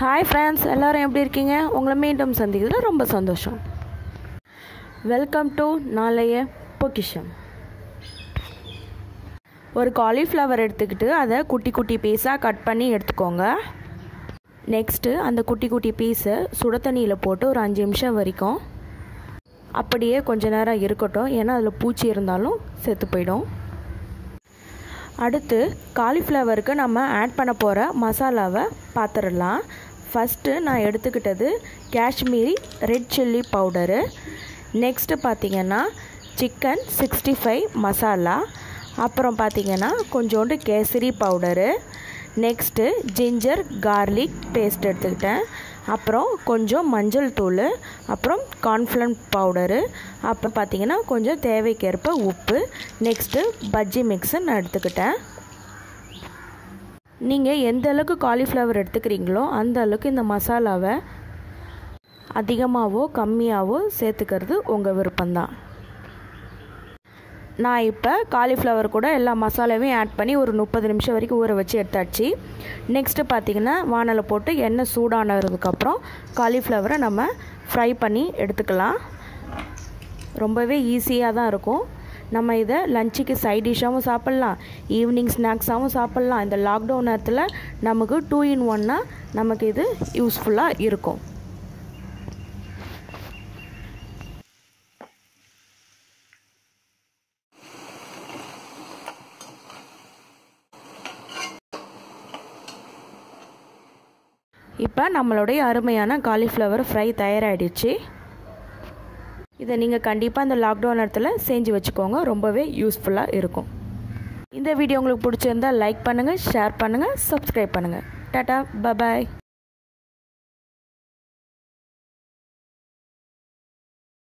Hi friends எல்லோரும் எப்படி இருக்கீங்க? உங்களை மீண்டும் சந்திக்கிறதுல ரொம்ப சந்தோஷம். வெல்கம் டு நாளைய பொக்கிஷம். ஒரு காலிஃப்ளவர் எடுத்துக்கிட்டு அதை குட்டி குட்டி பீஸாக கட் பண்ணி எடுத்துக்கோங்க. நெக்ஸ்ட்டு அந்த குட்டி குட்டி பீஸை சுட தண்ணியில் போட்டு ஒரு அஞ்சு நிமிஷம் வரைக்கும் அப்படியே கொஞ்ச நேரம் இருக்கட்டும். ஏன்னா அதில் பூச்சி இருந்தாலும் செத்து போயிடும். அடுத்து காலிஃப்ளவருக்கு நம்ம ஆட் பண்ண போகிற மசாலாவை பார்த்துடலாம் ஃபஸ்ட்டு நான் எடுத்துக்கிட்டது Kashmiri red chilli powder next பார்த்திங்கன்னா சிக்கன் சிக்ஸ்டி ஃபைவ் மசாலா அப்புறம் பார்த்திங்கன்னா கொஞ்சோண்டு kesari powder next ginger garlic paste எடுத்துக்கிட்டேன். அப்புறம் கொஞ்சம் மஞ்சள் தூள் அப்புறம் கார்ன்ஃப்ளன் பவுடரு அப்புறம் பார்த்திங்கன்னா கொஞ்சம் தேவைக்கேற்ப உப்பு. நெக்ஸ்ட்டு பஜ்ஜி மிக்ஸு நான் எடுத்துக்கிட்டேன். நீங்கள் எந்த அளவுக்கு காலிஃப்ளவர் எடுத்துக்கிறீங்களோ அந்த அளவுக்கு இந்த மசாலாவை அதிகமாகவோ கம்மியாகவோ சேர்த்துக்கிறது உங்கள் விருப்பம்தான். நான் இப்போ காலிஃப்ளவர் கூட எல்லா மசாலாவையும் ஆட் பண்ணி ஒரு முப்பது நிமிஷம் வரைக்கும் ஊற வச்சு எடுத்தாச்சு. நெக்ஸ்ட்டு பார்த்திங்கன்னா வானலை போட்டு எண்ணெய் சூடானதுக்கப்புறம் காலிஃப்ளவரை நம்ம ஃப்ரை பண்ணி எடுத்துக்கலாம். ரொம்பவே ஈஸியாக தான் இருக்கும். நம்ம இதை லஞ்சுக்கு சைட் டிஷ்ஷாகவும் சாப்பிட்லாம். ஈவினிங் ஸ்நாக்ஸாகவும் சாப்பிட்லாம். இந்த லாக்டவுன் நேரத்தில் நமக்கு டூ இன் ஒன்னாக நமக்கு இது யூஸ்ஃபுல்லாக இருக்கும். இப்போ நம்மளுடைய அருமையான காலிஃப்ளவர் ஃப்ரை தயாராகிடுச்சு இதை நீங்கள் கண்டிப்பாக இந்த லாக்டவுன் இடத்துல செஞ்சு வச்சுக்கோங்க. ரொம்பவே யூஸ்ஃபுல்லாக இருக்கும். இந்த வீடியோ உங்களுக்கு பிடிச்சிருந்தால் லைக் பண்ணுங்கள் ஷேர் பண்ணுங்கள் சப்ஸ்கிரைப் பண்ணுங்கள் டாட்டா பபாய்